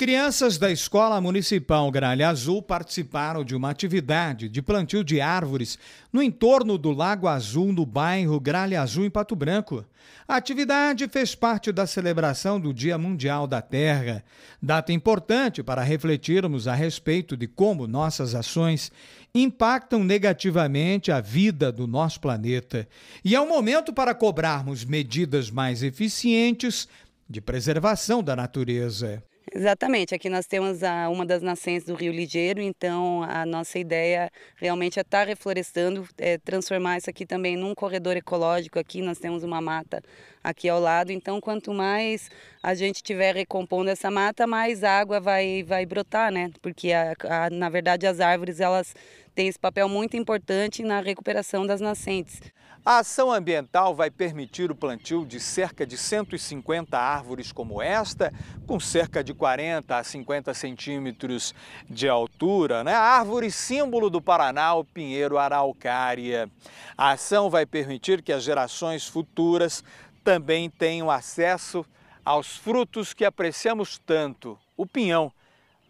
Crianças da Escola Municipal Gralha Azul participaram de uma atividade de plantio de árvores no entorno do Lago Azul, no bairro Gralha Azul, em Pato Branco. A atividade fez parte da celebração do Dia Mundial da Terra, data importante para refletirmos a respeito de como nossas ações impactam negativamente a vida do nosso planeta. E é um momento para cobrarmos medidas mais eficientes de preservação da natureza. Exatamente, aqui nós temos a, uma das nascentes do Rio Ligeiro, então a nossa ideia realmente é estar tá reflorestando, é, transformar isso aqui também num corredor ecológico. Aqui nós temos uma mata aqui ao lado, então quanto mais a gente tiver recompondo essa mata, mais água vai, vai brotar, né? Porque a, a, na verdade as árvores elas têm esse papel muito importante na recuperação das nascentes. A ação ambiental vai permitir o plantio de cerca de 150 árvores como esta, com cerca de 40 a 50 centímetros de altura, né? A árvore símbolo do Paraná, o pinheiro araucária. A ação vai permitir que as gerações futuras também tenham acesso aos frutos que apreciamos tanto, o pinhão,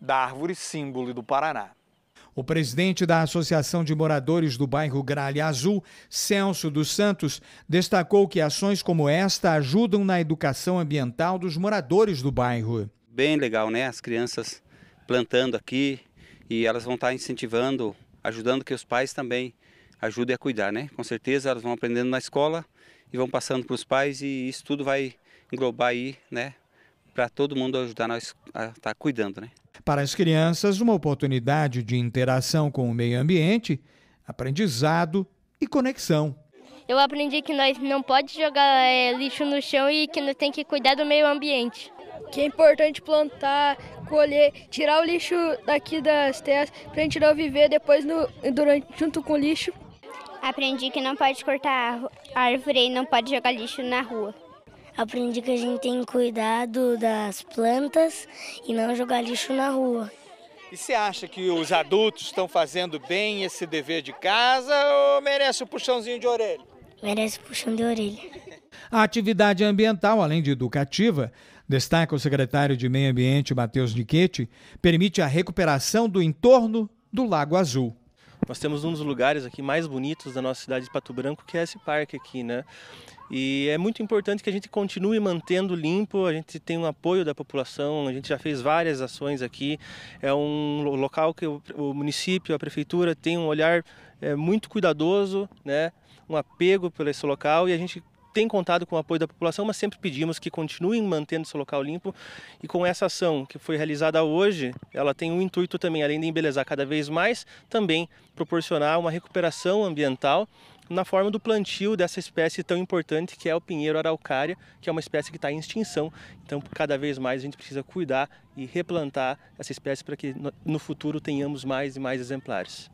da árvore símbolo do Paraná. O presidente da Associação de Moradores do bairro Gralha Azul, Celso dos Santos, destacou que ações como esta ajudam na educação ambiental dos moradores do bairro. Bem legal, né? As crianças plantando aqui e elas vão estar incentivando, ajudando que os pais também ajudem a cuidar, né? Com certeza elas vão aprendendo na escola e vão passando para os pais e isso tudo vai englobar aí, né? Para todo mundo ajudar nós a estar tá cuidando, né? Para as crianças, uma oportunidade de interação com o meio ambiente, aprendizado e conexão. Eu aprendi que nós não pode jogar é, lixo no chão e que nós tem que cuidar do meio ambiente. Que é importante plantar, colher, tirar o lixo daqui das terras para a gente não viver depois no, durante, junto com o lixo. Aprendi que não pode cortar árvore e não pode jogar lixo na rua. Aprendi que a gente tem cuidado das plantas e não jogar lixo na rua. E você acha que os adultos estão fazendo bem esse dever de casa ou merece um puxãozinho de orelha? Merece um puxão de orelha. A atividade ambiental, além de educativa, destaca o secretário de Meio Ambiente, Matheus Niquete, permite a recuperação do entorno do Lago Azul. Nós temos um dos lugares aqui mais bonitos da nossa cidade de Pato Branco, que é esse parque aqui, né? E é muito importante que a gente continue mantendo limpo, a gente tem um apoio da população, a gente já fez várias ações aqui. É um local que o, município, a prefeitura tem um olhar é, muito cuidadoso, né? um apego por esse local e a gente tem contado com o apoio da população, mas sempre pedimos que continuem mantendo esse local limpo. E com essa ação que foi realizada hoje, ela tem um intuito também, além de embelezar cada vez mais, também proporcionar uma recuperação ambiental na forma do plantio dessa espécie tão importante que é o pinheiro araucária, que é uma espécie que está em extinção. Então, cada vez mais a gente precisa cuidar e replantar essa espécie para que no futuro tenhamos mais e mais exemplares.